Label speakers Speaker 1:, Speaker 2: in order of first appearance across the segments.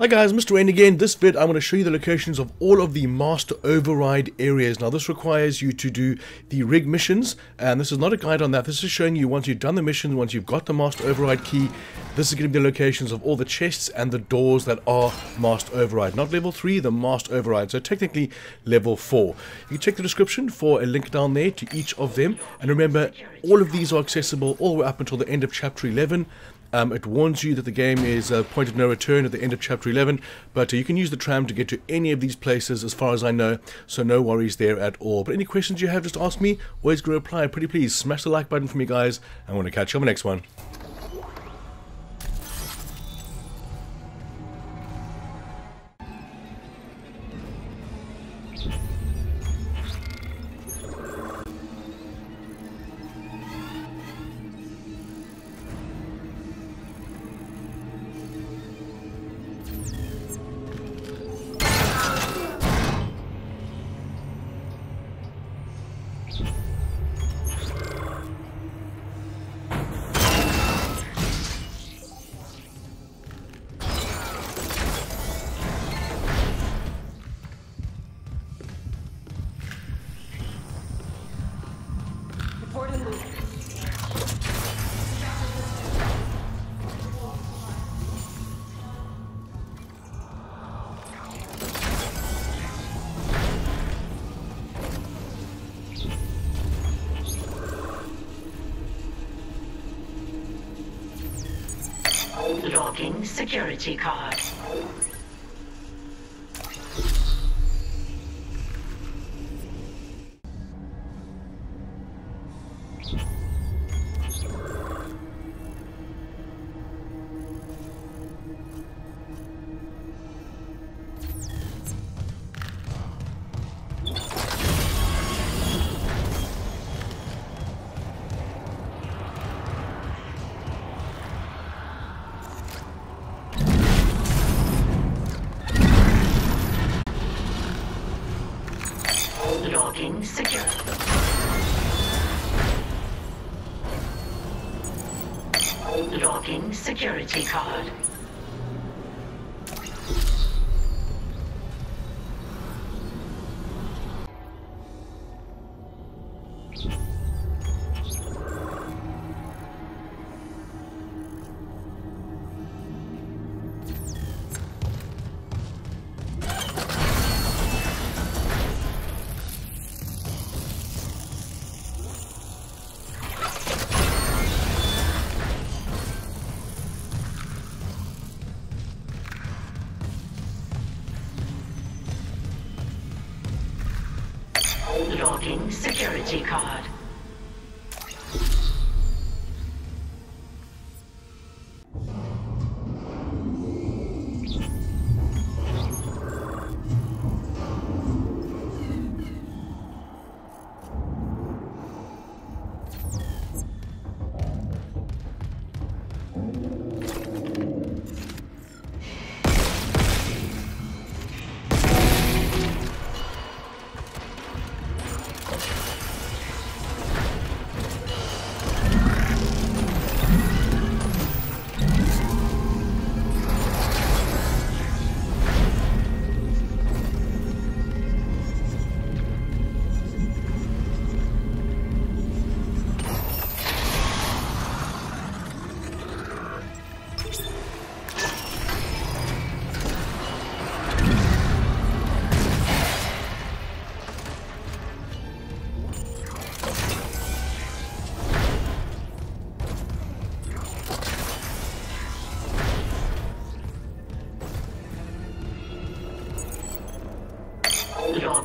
Speaker 1: Hi guys, Mr. Reign again. This vid, I'm going to show you the locations of all of the master override areas. Now this requires you to do the rig missions, and this is not a guide on that. This is showing you once you've done the mission, once you've got the master override key, this is going to be the locations of all the chests and the doors that are master override. Not level 3, the master override, so technically level 4. You check the description for a link down there to each of them, and remember, all of these are accessible all the way up until the end of chapter 11. Um, it warns you that the game is a point of no return at the end of chapter 11, but uh, you can use the tram to get to any of these places as far as I know, so no worries there at all. But any questions you have, just ask me. Always going to reply. Pretty please, smash the like button for me, guys. I'm going to catch you on the next one.
Speaker 2: Reporting loop.
Speaker 3: Logging security card. Logging security. Logging security card. Logging security card.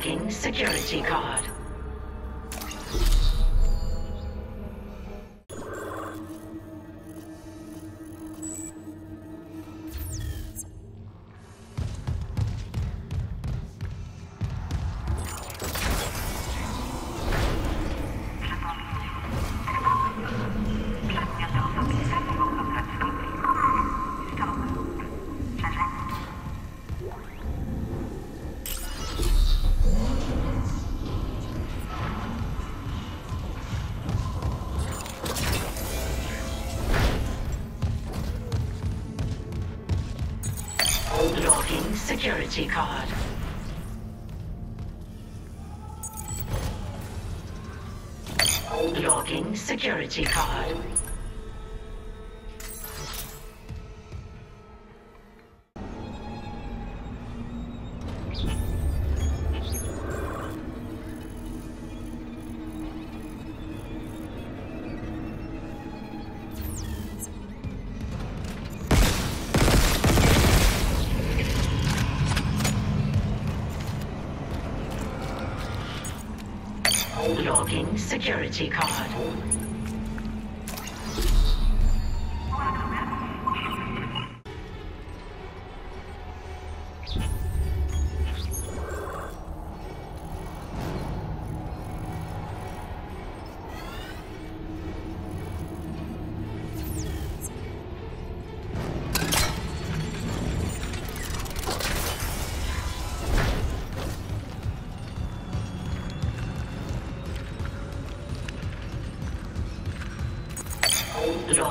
Speaker 3: Logging security card. Security card. Logging security card. Logging security card.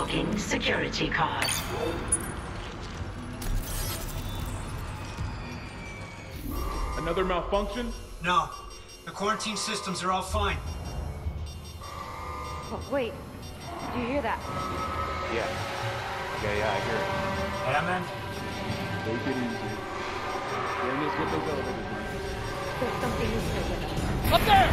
Speaker 3: Logging security card.
Speaker 2: Another malfunction?
Speaker 4: No. The quarantine systems are all fine.
Speaker 5: Oh, wait. Did you hear that?
Speaker 2: Yeah. Yeah, yeah, I hear it.
Speaker 4: Yeah, man.
Speaker 2: Take it easy. Bring us with those elevators.
Speaker 5: There's something missing with us.
Speaker 2: Up there!